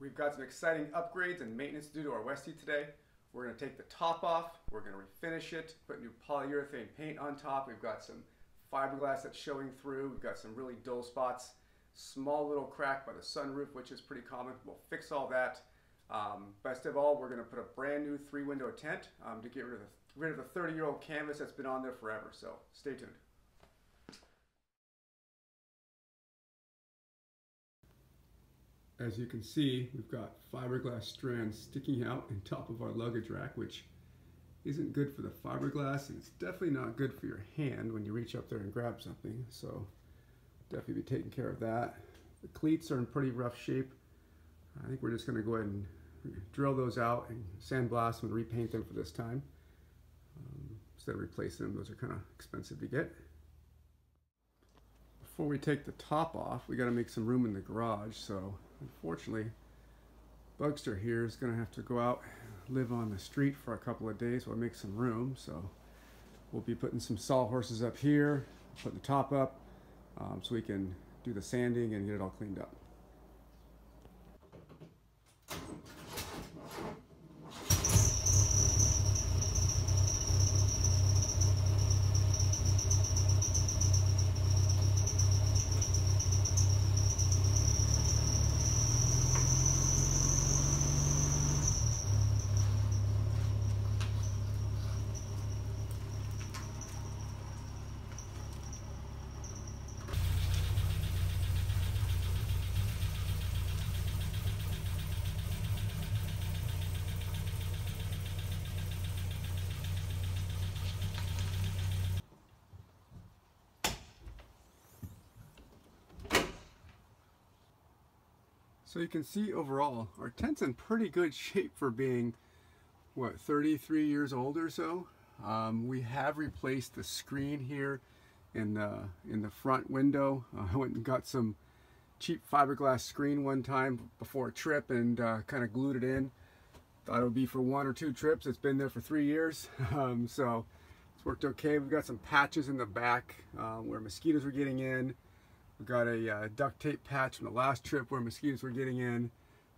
We've got some exciting upgrades and maintenance to do to our Westy today. We're going to take the top off, we're going to refinish it, put new polyurethane paint on top. We've got some fiberglass that's showing through. We've got some really dull spots, small little crack by the sunroof, which is pretty common. We'll fix all that. Um, best of all, we're going to put a brand new three window tent um, to get rid of, the, rid of the 30 year old canvas that's been on there forever. So stay tuned. As you can see, we've got fiberglass strands sticking out in top of our luggage rack, which isn't good for the fiberglass. and It's definitely not good for your hand when you reach up there and grab something. So definitely be taking care of that. The cleats are in pretty rough shape. I think we're just going to go ahead and drill those out and sandblast them and repaint them for this time. Um, instead of replacing them, those are kind of expensive to get. Before we take the top off, we got to make some room in the garage. So unfortunately, Bugster here is going to have to go out live on the street for a couple of days while I make some room. So we'll be putting some sawhorses up here, putting the top up um, so we can do the sanding and get it all cleaned up. So you can see overall, our tent's in pretty good shape for being, what, 33 years old or so. Um, we have replaced the screen here in the, in the front window. Uh, I went and got some cheap fiberglass screen one time before a trip and uh, kind of glued it in. Thought it would be for one or two trips. It's been there for three years. Um, so it's worked okay. We've got some patches in the back uh, where mosquitoes were getting in. We got a uh, duct tape patch from the last trip where mosquitoes were getting in.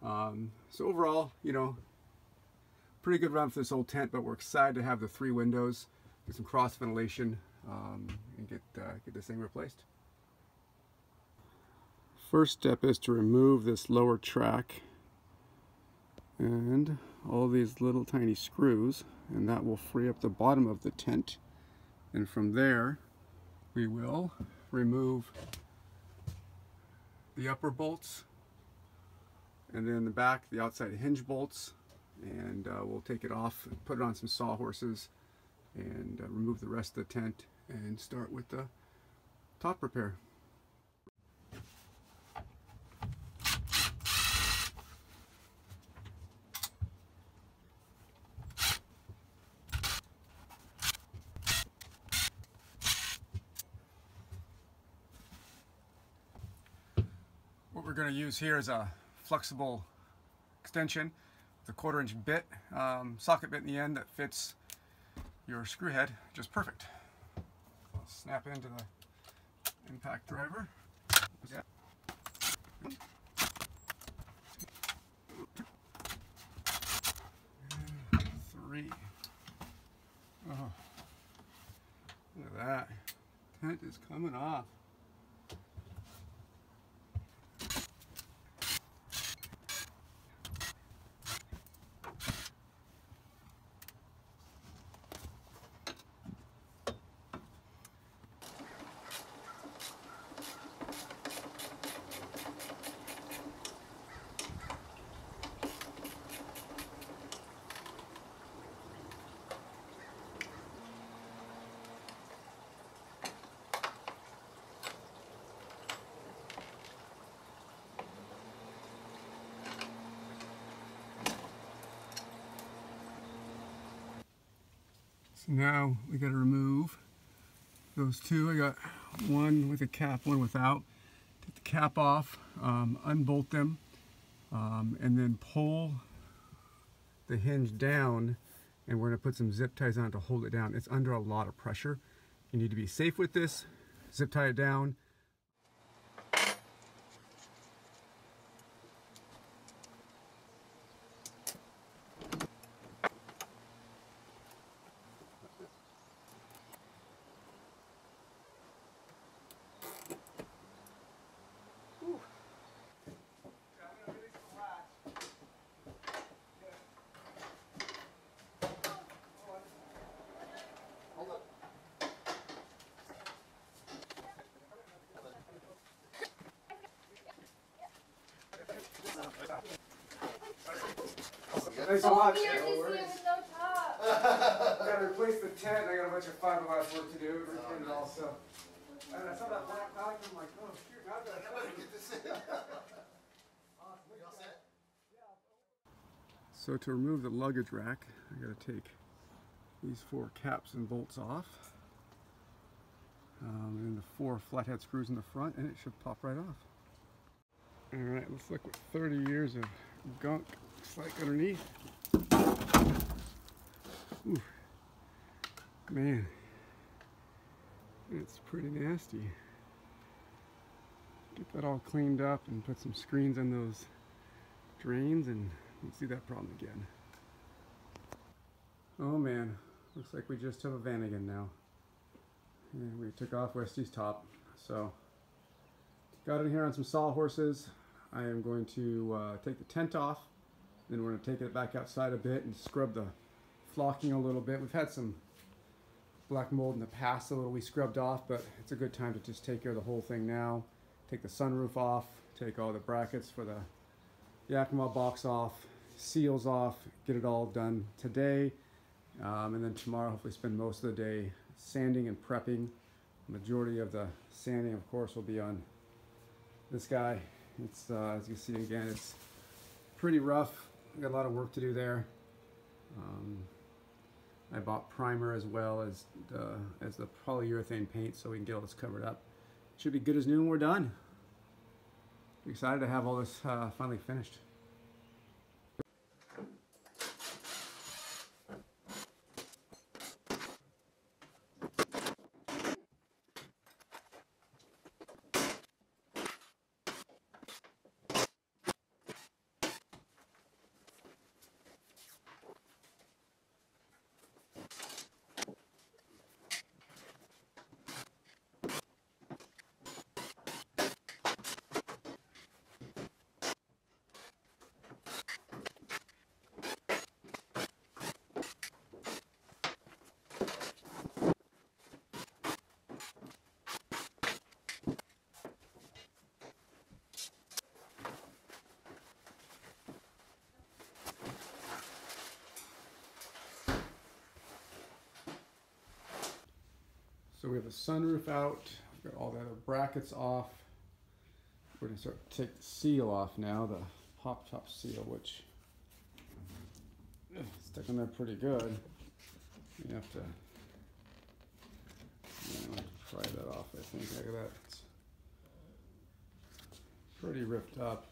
Um, so overall, you know, pretty good run for this old tent, but we're excited to have the three windows, get some cross ventilation, um, and get, uh, get this thing replaced. First step is to remove this lower track and all these little tiny screws and that will free up the bottom of the tent and from there we will remove the upper bolts and then the back the outside hinge bolts and uh, we'll take it off put it on some sawhorses and uh, remove the rest of the tent and start with the top repair. Going to use here is a flexible extension with a quarter inch bit, um, socket bit in the end that fits your screw head just perfect. I'll snap into the impact driver. Yeah. Three. Oh, look at that. Tent is coming off. So now we got to remove those two. I got one with a cap, one without. Take the cap off, um, unbolt them, um, and then pull the hinge down and we're going to put some zip ties on to hold it down. It's under a lot of pressure. You need to be safe with this. Zip tie it down, Thanks so Four much. years No worries. year with no top. I gotta replace the tent. I got a bunch of fiberglass work to do. And it all, so. And I saw that black cloud. I'm like, oh shoot, now that I better get this in. So to remove the luggage rack, I gotta take these four caps and bolts off. Um, and the four flathead screws in the front, and it should pop right off. All right, let's look what 30 years of gunk looks like underneath. Ooh. Man, it's pretty nasty. Get that all cleaned up and put some screens on those drains and we'll see that problem again. Oh man, looks like we just have a Vanagon now. And we took off Westy's top, so got in here on some sawhorses. I am going to uh, take the tent off, then we're going to take it back outside a bit and scrub the flocking a little bit. We've had some black mold in the past, a little we scrubbed off, but it's a good time to just take care of the whole thing now. Take the sunroof off, take all the brackets for the Yakima box off, seals off, get it all done today. Um, and then tomorrow, hopefully, spend most of the day sanding and prepping. Majority of the sanding, of course, will be on this guy. It's uh, as you can see again, it's pretty rough. Got a lot of work to do there. Um, I bought primer as well as the, as the polyurethane paint so we can get all this covered up. Should be good as new when we're done. Excited to have all this uh, finally finished. So we have the sunroof out, we've got all the other brackets off. We're gonna start to take the seal off now, the pop top seal, which stuck in there pretty good. You have to, have to pry that off, I think, look at that. It's pretty ripped up.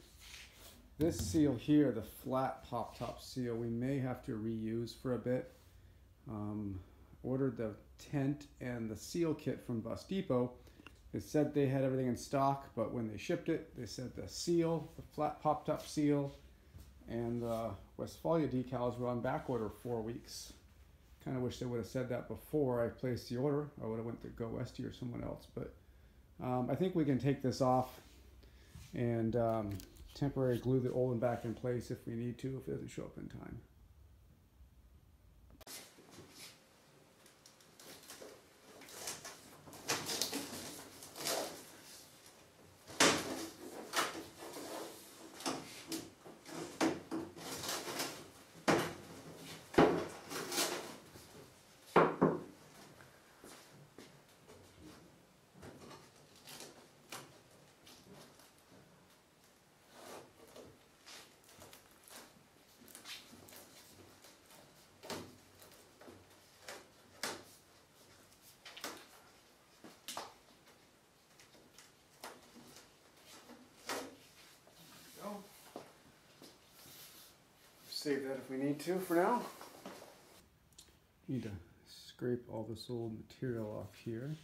This seal here, the flat pop top seal, we may have to reuse for a bit. Um, ordered the tent and the seal kit from Bus Depot. They said they had everything in stock, but when they shipped it, they said the seal, the flat pop top seal, and the Westfalia decals were on back order four weeks. Kind of wish they would have said that before I placed the order. I would have went to GoWesty or someone else, but um, I think we can take this off and um, temporarily glue the old one back in place if we need to, if it doesn't show up in time. Save that if we need to for now. Need to scrape all this old material off here.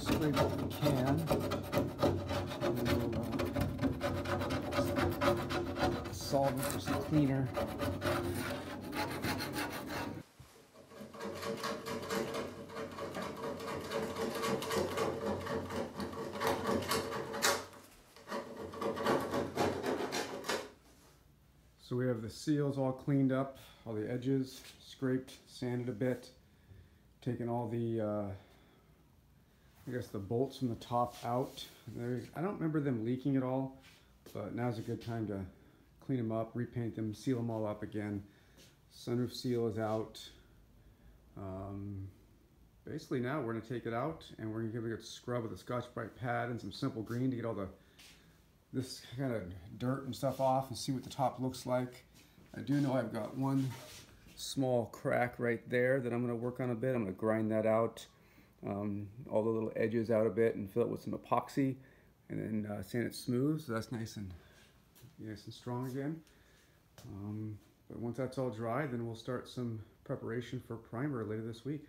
Scrape what we can. We'll, uh, solvent for some cleaner. So we have the seals all cleaned up, all the edges scraped, sanded a bit, taken all the, uh, I guess the bolts from the top out. I don't remember them leaking at all. but now's a good time to clean them up, repaint them, seal them all up again. Sunroof seal is out. Um, basically now we're going to take it out and we're going to give it a good scrub with a Scotch-Brite pad and some simple green to get all the this kind of dirt and stuff off and see what the top looks like. I do know I've got one small crack right there that I'm going to work on a bit. I'm going to grind that out, um, all the little edges out a bit and fill it with some epoxy and then uh, sand it smooth so that's nice and nice and strong again. Um, but once that's all dry, then we'll start some preparation for primer later this week.